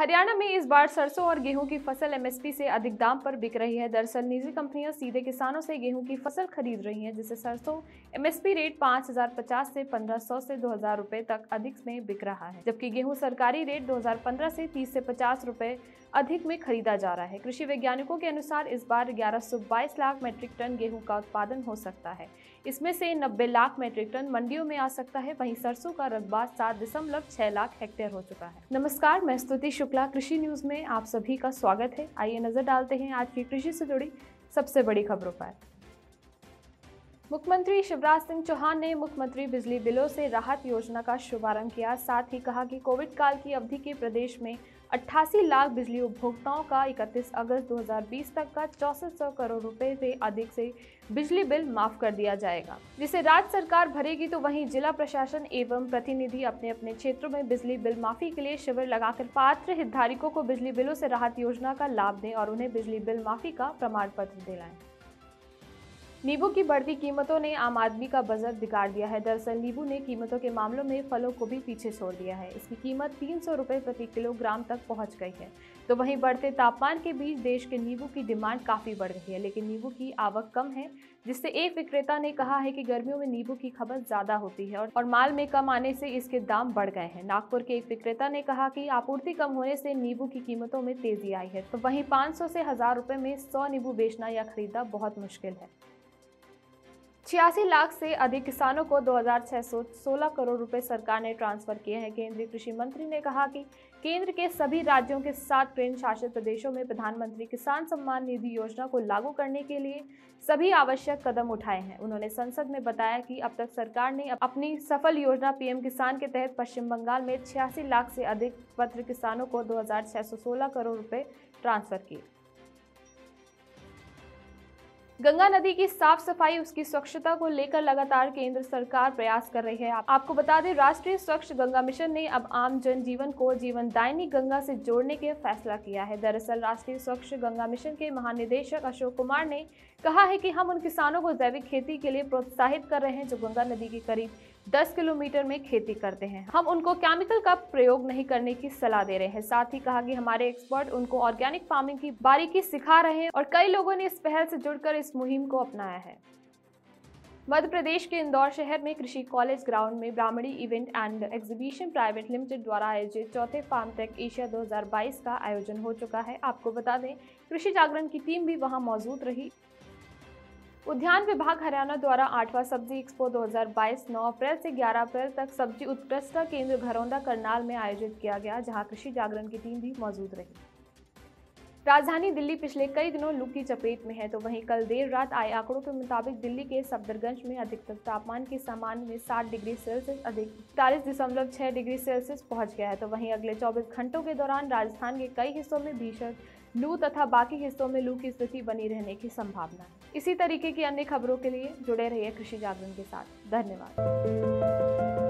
हरियाणा में इस बार सरसों और गेहूँ की फ़सल एमएसपी से अधिक दाम पर बिक रही है। दरअसल निजी कंपनियाँ सीधे किसानों से गेहूँ की फ़सल खरीद रही हैं जिससे सरसों एमएसपी रेट पाँच हज़ार पचास से पंद्रह सौ से दो हज़ार रुपए तक अधिक में बिक रहा है, जबकि गेहूँ सरकारी रेट 2015 से 30 से 50 रुपए अधिक में खरीदा जा रहा है। कृषि वैज्ञानिकों के अनुसार इस बार ग्यारह लाख मेट्रिक टन गेहूँ का उत्पादन हो सकता है। इसमें से 90 लाख मेट्रिक टन मंडियों में आ सकता है। वहीं सरसों का रकबा सात लाख हेक्टेयर हो चुका है। नमस्कार, मैं स्तुति शुक्ला कृषि न्यूज़ में आप सभी का स्वागत है। आइए नज़र डालते हैं आज की कृषि से जुड़ी सबसे बड़ी खबरों पर। मुख्यमंत्री शिवराज सिंह चौहान ने मुख्यमंत्री बिजली बिलों से राहत योजना का शुभारंभ किया। साथ ही कहा कि कोविड काल की अवधि के प्रदेश में अट्ठासी लाख बिजली उपभोक्ताओं का 31 अगस्त 2020 तक का चौसठ करोड़ रुपए से अधिक से बिजली बिल माफ़ कर दिया जाएगा। जिसे राज्य सरकार भरेगी तो वहीं जिला प्रशासन एवं प्रतिनिधि अपने अपने क्षेत्रों में बिजली बिल माफ़ी के लिए शिविर लगाकर पात्र हितधारकों को बिजली बिलों से राहत योजना का लाभ दें और उन्हें बिजली बिल माफ़ी का प्रमाण पत्र दिलाएँ। नींबू की बढ़ती कीमतों ने आम आदमी का बजट बिगाड़ दिया है। दरअसल नींबू ने कीमतों के मामलों में फलों को भी पीछे छोड़ दिया है। इसकी कीमत तीन सौ रुपये प्रति किलोग्राम तक पहुँच गई है। तो वहीं बढ़ते तापमान के बीच देश के नींबू की डिमांड काफ़ी बढ़ रही है, लेकिन नींबू की आवक कम है, जिससे एक विक्रेता ने कहा है कि गर्मियों में नींबू की खपत ज़्यादा होती है और माल में कम आने से इसके दाम बढ़ गए हैं। नागपुर के एक विक्रेता ने कहा कि आपूर्ति कम होने से नींबू की कीमतों में तेज़ी आई है। तो वहीं 500 से हज़ार रुपये में 100 नींबू बेचना या खरीदना बहुत मुश्किल है। छियासी लाख से अधिक किसानों को 2,616 करोड़ रुपए सरकार ने ट्रांसफ़र किए हैं। केंद्रीय कृषि मंत्री ने कहा कि केंद्र के सभी राज्यों के साथ केंद्र शासित प्रदेशों में प्रधानमंत्री किसान सम्मान निधि योजना को लागू करने के लिए सभी आवश्यक कदम उठाए हैं। उन्होंने संसद में बताया कि अब तक सरकार ने अपनी सफल योजना पीएम किसान के तहत पश्चिम बंगाल में छियासी लाख से अधिक पत्र किसानों को दो हज़ार छः सौ सोलह करोड़ रुपए ट्रांसफ़र किए। गंगा नदी की साफ़ सफ़ाई, उसकी स्वच्छता को लेकर लगातार केंद्र सरकार प्रयास कर रही है। आपको बता दें, राष्ट्रीय स्वच्छ गंगा मिशन ने अब आम जन जीवन को जीवन दायनी गंगा से जोड़ने के फैसला किया है। दरअसल, राष्ट्रीय स्वच्छ गंगा मिशन के महानिदेशक अशोक कुमार ने कहा है कि हम उन किसानों को जैविक खेती के लिए प्रोत्साहित कर रहे हैं जो गंगा नदी के करीब 10 किलोमीटर में खेती करते हैं। हम उनको केमिकल का प्रयोग नहीं करने की सलाह दे रहे हैं। साथ ही कहा कि हमारे एक्सपर्ट उनको ऑर्गेनिक फ़ार्मिंग की बारीकी सिखा रहे हैं और कई लोगों ने इस पहल से जुड़कर इस मुहिम को अपनाया है। मध्य प्रदेश के इंदौर शहर में कृषि कॉलेज ग्राउंड में Brahmani event and exhibition private limited द्वारा आयोजित चौथे फार्म टेक एशिया 2022 का आयोजन हो चुका है। आपको बता दें, कृषि जागरण की टीम भी वहाँ मौजूद रही। उद्यान विभाग हरियाणा द्वारा आठवां सब्ज़ी एक्सपो 2022 9 अप्रैल से 11 अप्रैल तक सब्ज़ी उत्कृष्टता केंद्र घरौंदा करनाल में आयोजित किया गया, जहाँ कृषि जागरण की टीम भी मौजूद रही। राजधानी दिल्ली पिछले कई दिनों लू की चपेट में है तो वहीं कल देर रात आए आंकड़ों के मुताबिक दिल्ली के सफदरगंज में अधिकतम तापमान के सामान्य में 60 डिग्री सेल्सियस, अधिक इकतालीस दशमलव छह डिग्री सेल्सियस पहुँच गया है। तो वहीं अगले 24 घंटों के दौरान राजस्थान के कई हिस्सों में भीषण लू तथा बाकी हिस्सों में लू की स्थिति बनी रहने की संभावना। है इसी तरीके की अन्य खबरों के लिए जुड़े रहिए कृषि जागरण के साथ। धन्यवाद।